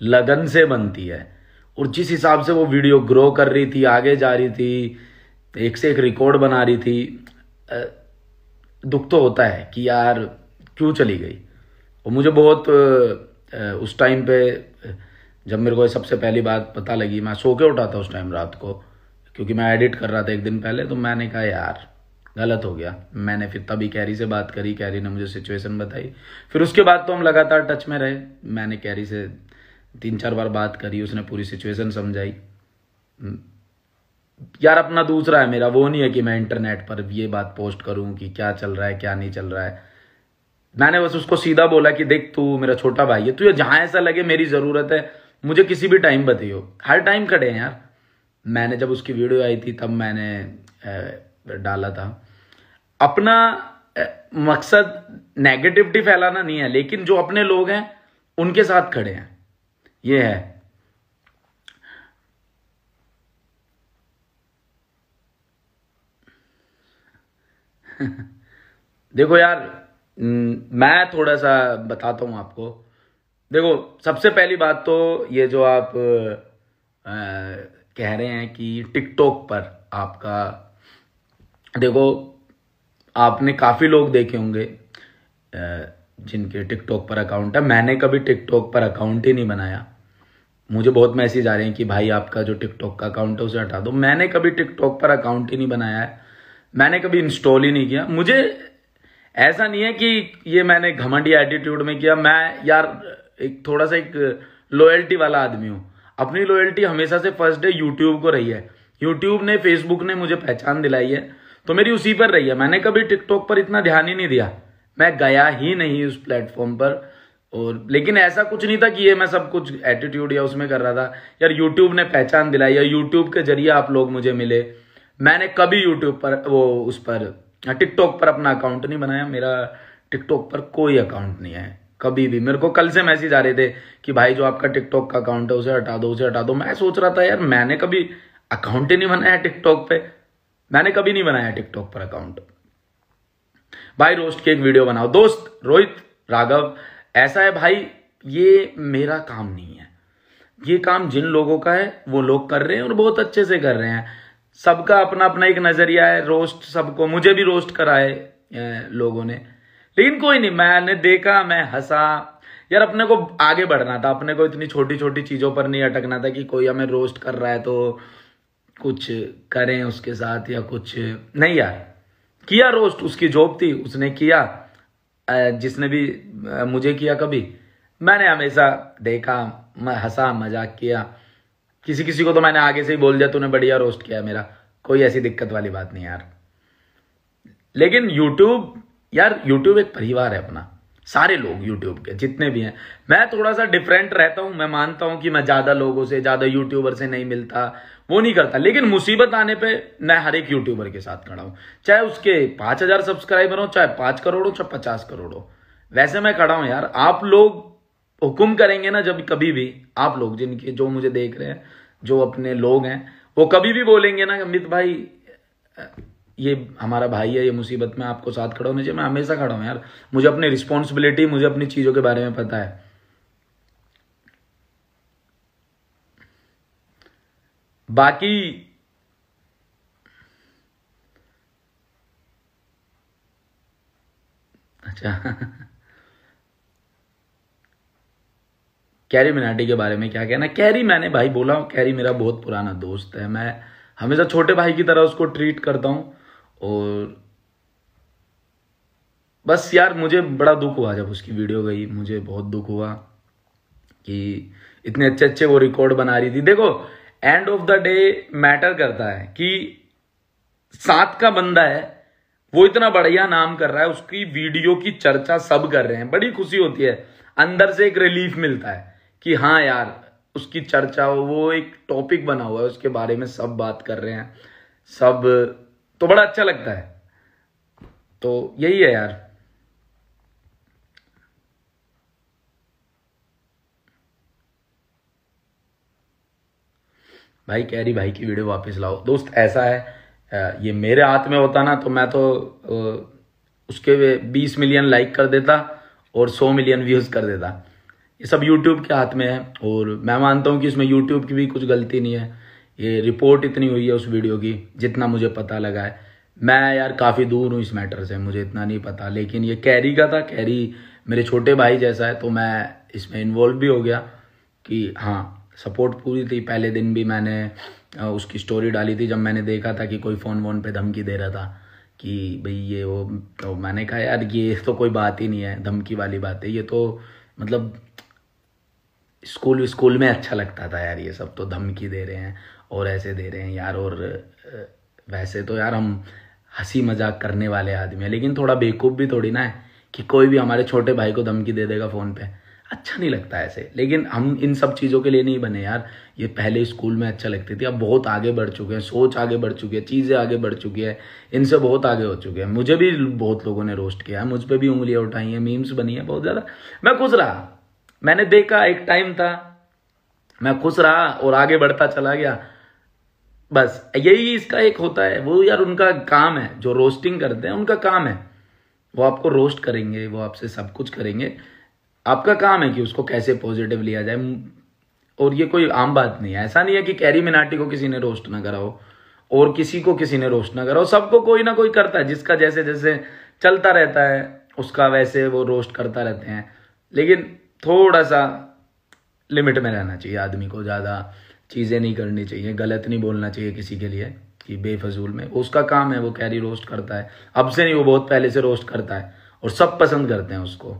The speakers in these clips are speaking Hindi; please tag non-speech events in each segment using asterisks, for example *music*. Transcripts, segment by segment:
लगन से बनती है। और जिस हिसाब से वो वीडियो ग्रो कर रही थी, आगे जा रही थी, एक से एक रिकॉर्ड बना रही थी दुख तो होता है कि यार क्यों चली गई? और मुझे बहुत उस टाइम पे जब मेरे को सबसे पहली बात पता लगी, मैं सो के उठा था उस टाइम रात को, क्योंकि मैं एडिट कर रहा था एक दिन पहले तो मैंने कहा, यार गलत हो गया। मैंने फिर तभी कैरी से बात करी, कैरी ने मुझे सिचुएशन बताई। फिर उसके बाद तो हम लगातार टच में रहे। मैंने कैरी से तीन चार बार बात करी, उसने पूरी सिचुएशन समझाई। हम्म। यार, अपना दूसरा है मेरा, वो नहीं है कि मैं इंटरनेट पर ये बात पोस्ट करूँ कि क्या चल रहा है, क्या नहीं चल रहा है। मैंने बस उसको सीधा बोला कि देख, तू मेरा छोटा भाई है तुझे जहाँ ऐसा लगे मेरी ज़रूरत है, मुझे किसी भी टाइम बताइयो। हर टाइम खड़े हैं यार। मैंने जब उसकी वीडियो आई थी, तब मैंने डाला था। अपना मकसद नेगेटिविटी फैलाना नहीं है लेकिन जो अपने लोग हैं उनके साथ खड़े हैं। ये है। *laughs* देखो यार मैं थोड़ा सा बताता हूँ आपको। देखो सबसे पहली बात तो ये जो आप आ, कह रहे हैं कि टिकटॉक पर आपका देखो आपने काफ़ी लोग देखे होंगे जिनके टिकटॉक पर अकाउंट है। मैंने कभी टिकटॉक पर अकाउंट ही नहीं बनाया। मुझे बहुत मैसेज आ रहे हैं कि भाई आपका जो टिकटॉक का अकाउंट है उसे हटा दो। मैंने कभी टिकटॉक पर अकाउंट ही नहीं बनाया है। मैंने कभी इंस्टॉल ही नहीं किया। मुझे ऐसा नहीं है कि ये मैंने घमंडी एटीट्यूड में किया। मैं यार, एक थोड़ा सा एक लॉयल्टी वाला आदमी हूँ। अपनी लॉयल्टी हमेशा से फ़र्स्ट डे यूट्यूब को रही है। यूट्यूब ने फेसबुक ने मुझे पहचान दिलाई है। तो मेरी उसी पर रही है। मैंने कभी टिकटॉक पर इतना ध्यान ही नहीं दिया। मैं गया ही नहीं उस प्लेटफॉर्म पर। और लेकिन ऐसा कुछ नहीं था कि ये मैं सब कुछ एटीट्यूड या उसमें कर रहा था। यार यूट्यूब ने पहचान दिलाई या यूट्यूब के ज़रिए आप लोग मुझे मिले। मैंने कभी यूट्यूब पर, वो उस पर, टिकटॉक पर अपना अकाउंट नहीं बनाया। मेरा टिकटॉक पर कोई अकाउंट नहीं है। कभी भी। मेरे को कल से मैसेज आ रहे थे कि भाई, जो आपका टिकटॉक का अकाउंट है, उसे हटा दो, उसे हटा दो। मैं सोच रहा था, यार, मैंने कभी अकाउंट ही नहीं बनाया टिकटॉक पे। मैंने कभी नहीं बनाया टिकटॉक पर अकाउंट। भाई, रोस्ट की एक वीडियो बनाओ। दोस्त, रोहित, राघव, ऐसा है भाई, ये मेरा काम नहीं है। ये काम जिन लोगों का है, वो लोग कर रहे हैं और बहुत अच्छे से कर रहे हैं। सबका अपना अपना एक नज़रिया है, रोस्ट सबको, मुझे भी रोस्ट कराए लोगों ने। लेकिन कोई नहीं, मैंने देखा, मैं हंसा। यार, अपने को आगे बढ़ना था, अपने को इतनी छोटी छोटी चीज़ों पर नहीं अटकना था कि कोई हमें रोस्ट कर रहा है तो कुछ करें उसके साथ या कुछ नहीं यार किया रोस्ट उसकी जॉब थी, उसने किया। जिसने भी मुझे किया कभी। मैंने हमेशा देखा हंसा, मज़ाक किया। किसी किसी को तो मैंने आगे से ही बोल दिया, तूने बढ़िया रोस्ट किया मेरा। कोई ऐसी दिक्कत वाली बात नहीं यार। लेकिन यूट्यूब यार यूट्यूब एक परिवार है अपना। सारे लोग यूट्यूब के, जितने भी हैं। मैं थोड़ा सा डिफरेंट रहता हूँ, मैं मानता हूँ कि मैं ज़्यादा लोगों से, ज़्यादा यूट्यूबर से नहीं मिलता, वो नहीं करता। लेकिन मुसीबत आने पे मैं हर एक यूट्यूबर के साथ खड़ा हूँ। चाहे उसके पाँच हज़ार सब्सक्राइबर हो, चाहे पाँच करोड़ हो, चाहे पचास करोड़ हो। वैसे मैं खड़ा हूँ यार, आप लोग हुक्म करेंगे ना जब कभी भी, आप लोग जिनके, जो मुझे देख रहे हैं, जो अपने लोग हैं, वो कभी भी बोलेंगे ना, अमित भाई ये हमारा भाई है, ये मुसीबत में आपको साथ खड़ा होना चाहिए मैं हमेशा खड़ा हूँ यार। मुझे अपनी रिस्पॉन्सिबिलिटी मुझे अपनी चीज़ों के बारे में पता है। बाकी अच्छा। कैरी मिनाटी के बारे में क्या कहना? कैरी मैंने भाई बोला कैरी मेरा बहुत पुराना दोस्त है। मैं हमेशा छोटे भाई की तरह उसको ट्रीट करता हूँ। और बस यार मुझे बड़ा दुख हुआ जब उसकी वीडियो गई, मुझे बहुत दुख हुआ कि इतने अच्छे अच्छे वो रिकॉर्ड बना रही थी। देखो end of the day matter करता है कि साथ का बंदा है, वो इतना बढ़िया नाम कर रहा है, उसकी वीडियो की चर्चा सब कर रहे हैं, बड़ी खुशी होती है। अंदर से एक रिलीफ मिलता है कि हाँ यार, उसकी चर्चा, वो एक टॉपिक बना हुआ है, उसके बारे में सब बात कर रहे हैं, सब तो बड़ा अच्छा लगता है। तो यही है यार। भाई कह रही, भाई की वीडियो वापस लाओ। दोस्त, ऐसा है ये मेरे हाथ में होता ना तो मैं तो उसके 20 मिलियन लाइक कर देता और 100 मिलियन व्यूज़ कर देता। ये सब यूट्यूब के हाथ में है और मैं मानता हूँ कि इसमें यूट्यूब की भी कुछ गलती नहीं है। ये रिपोर्ट इतनी हुई है उस वीडियो की, जितना मुझे पता लगा है। मैं यार काफ़ी दूर हूँ इस मैटर से, मुझे इतना नहीं पता। लेकिन ये कैरी का था कैरी मेरे छोटे भाई जैसा है तो मैं इसमें इन्वॉल्व भी हो गया कि हाँ सपोर्ट पूरी थी। पहले दिन भी मैंने उसकी स्टोरी डाली थी, जब मैंने देखा था कि कोई फ़ोन वोन पे धमकी दे रहा था कि भाई ये वो तो मैंने कहा, यार, ये तो कोई बात ही नहीं है, धमकी वाली बात है। ये तो मतलब स्कूल स्कूल में अच्छा लगता था यार ये सब तो धमकी दे रहे हैं। और ऐसे दे रहे हैं यार, और वैसे तो यार हम हँसी मज़ाक करने वाले आदमी हैं, लेकिन थोड़ा बेवकूफ़ भी थोड़ी ना है कि कोई भी हमारे छोटे भाई को धमकी दे देगा फ़ोन पे। अच्छा नहीं लगता ऐसे, लेकिन हम इन सब चीज़ों के लिए नहीं बने यार। ये पहले स्कूल में अच्छा लगती थी, अब बहुत आगे बढ़ चुके हैं, सोच आगे बढ़ चुकी है, चीज़ें आगे बढ़ चुकी है, इनसे बहुत आगे हो चुके हैं। मुझे भी बहुत लोगों ने रोस्ट किया है, मुझ पर भी उंगलियाँ उठाई हैं मीम्स बनी है बहुत ज़्यादा। मैं खुश रहा, मैंने देखा एक टाइम था, मैं खुश रहा और आगे बढ़ता चला गया। बस, यही इसका एक होता है। वो यार उनका काम है, जो रोस्टिंग करते हैं, उनका काम है। वो आपको रोस्ट करेंगे, वो आपसे सब कुछ करेंगे। आपका काम है कि उसको कैसे पॉजिटिव लिया जाए। और ये कोई आम बात नहीं है। ऐसा नहीं है कि कैरी मिनाटी को किसी ने रोस्ट ना करा हो, और किसी को किसी ने रोस्ट ना करा हो। सबको कोई ना कोई करता है, जिसका जैसे जैसे चलता रहता है, उसका वैसे वो रोस्ट करता रहते हैं। लेकिन थोड़ा सा लिमिट में रहना चाहिए आदमी को ज़्यादा। चीज़ें नहीं करनी चाहिए, गलत नहीं बोलना चाहिए किसी के लिए कि बेफजूल में। उसका काम है, वो कैरी रोस्ट करता है। अब से नहीं, वो बहुत पहले से रोस्ट करता है और सब पसंद करते हैं उसको।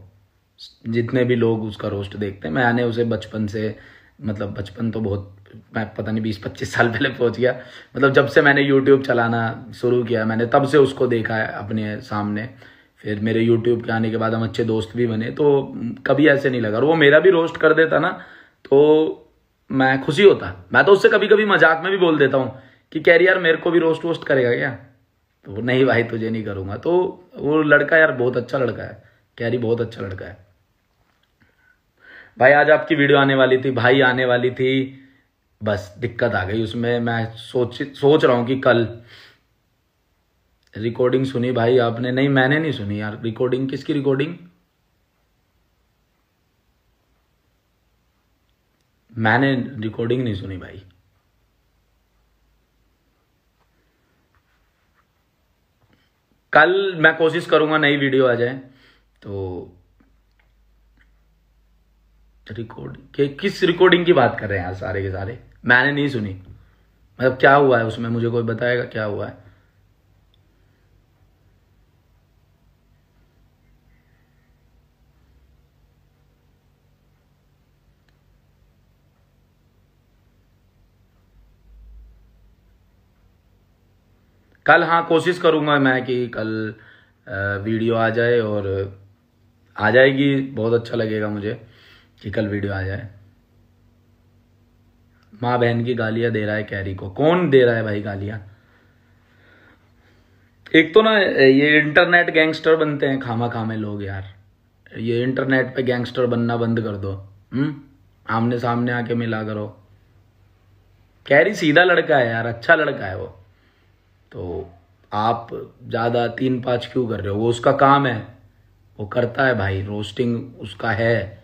जितने भी लोग उसका रोस्ट देखते हैं, मैंने उसे बचपन से मतलब बचपन तो बहुत, मैं पता नहीं बीस पच्चीस साल पहले पहुँच गया। मतलब जब से मैंने यूट्यूब चलाना शुरू किया, मैंने तब से उसको देखा है अपने सामने। फिर मेरे यूट्यूब के आने के बाद हम अच्छे दोस्त भी बने तो कभी ऐसे नहीं लगा। और वो मेरा भी रोस्ट कर देता ना तो मैं खुशी होता। मैं तो उससे कभी कभी मज़ाक में भी बोल देता हूँ कि कैरी यार, मेरे को भी रोस्ट वोस्ट करेगा क्या? तो नहीं भाई, तुझे नहीं करूँगा। तो वो लड़का यार बहुत अच्छा लड़का है। कैरी बहुत अच्छा लड़का है। भाई, आज आपकी वीडियो आने वाली थी, भाई आने वाली थी। बस, दिक्कत आ गई उसमें। मैं सोच सोच रहा हूँ कि कल रिकॉर्डिंग सुनी भाई आपने। नहीं, मैंने नहीं सुनी यार। रिकॉर्डिंग किसकी रिकॉर्डिंग मैंने रिकॉर्डिंग नहीं सुनी भाई। कल मैं कोशिश करूँगा नई वीडियो आ जाए तो रिकॉर्ड के किस रिकॉर्डिंग की बात कर रहे हैं यार सारे के सारे? मैंने नहीं सुनी। मतलब क्या हुआ है उसमें? मुझे कोई बताएगा क्या हुआ है? कल हाँ कोशिश करूँगा मैं कि कल वीडियो आ जाए और आ जाएगी। बहुत अच्छा लगेगा मुझे कि कल वीडियो आ जाए। माँ बहन की गालियाँ दे रहा है कैरी को। कौन दे रहा है भाई गालियाँ? एक तो ना, ये इंटरनेट गैंगस्टर बनते हैं खामा खामे लोग यार। ये इंटरनेट पे गैंगस्टर बनना बंद कर दो। हम्म? आमने सामने आके मिला करो। कैरी सीधा लड़का है यार अच्छा लड़का है वो। तो आप ज़्यादा तीन पाँच क्यों कर रहे हो? वो उसका काम है। वो करता है भाई रोस्टिंग उसका है।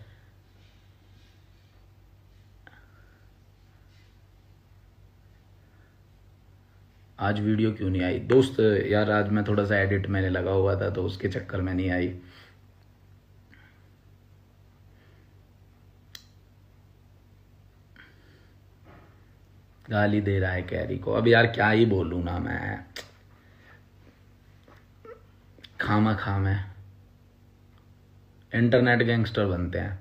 आज वीडियो क्यों नहीं आई? दोस्त, यार, आज मैं थोड़ा सा एडिट मैंने लगा हुआ था तो उसके चक्कर में नहीं आई। गाली दे रहा है कैरी को। अब यार क्या ही बोलू ना मैं। खामा खाम। है इंटरनेट गैंगस्टर बनते हैं।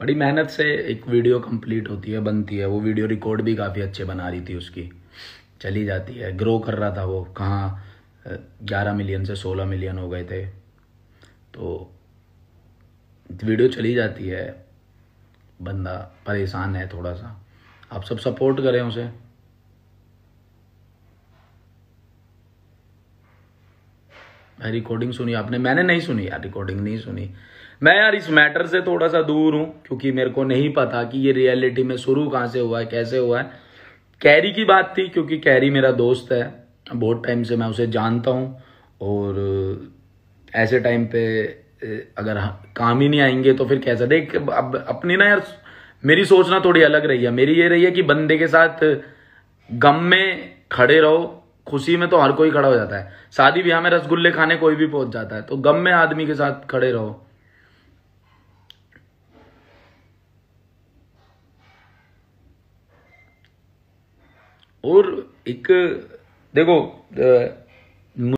बड़ी मेहनत से एक वीडियो कंप्लीट होती है, बनती है। वो वीडियो रिकॉर्ड भी काफ़ी अच्छे बना रही थी उसकी। चली जाती है। ग्रो कर रहा था वो। कहाँ ग्यारह मिलियन से सोलह मिलियन हो गए थे। तो वीडियो चली जाती है। बंदा परेशान है थोड़ा सा आप सब सपोर्ट करें उसे। मैं रिकॉर्डिंग सुनी, आपने मैंने नहीं सुनी यार रिकॉर्डिंग नहीं सुनी। मैं यार इस मैटर से थोड़ा सा दूर हूँ, क्योंकि मेरे को नहीं पता कि ये रियलिटी में शुरू कहाँ से हुआ है, कैसे हुआ है। कैरी की बात थी, क्योंकि कैरी मेरा दोस्त है। बहुत टाइम से मैं उसे जानता हूँ और ऐसे टाइम पे अगर काम ही नहीं आएँगे तो फिर कैसा? देख, अब अपनी ना यार, मेरी सोचना थोड़ी अलग रही है। मेरी ये रही है कि बंदे के साथ गम में खड़े रहो, खुशी में तो हर कोई खड़ा हो जाता है। शादी ब्याह में रसगुल्ले खाने कोई भी पहुँच जाता है। तो गम में आदमी के साथ खड़े रहो। और एक देखो